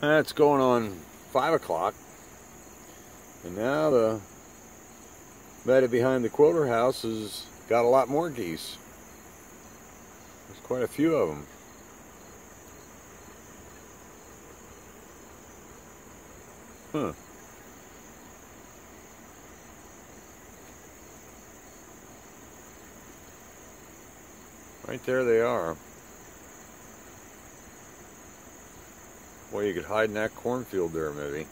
That's going on 5 o'clock. And now the meadow behind the quilter house has got a lot more geese. There's quite a few of them. Huh. Right there they are. Well, you could hide in that cornfield there, maybe.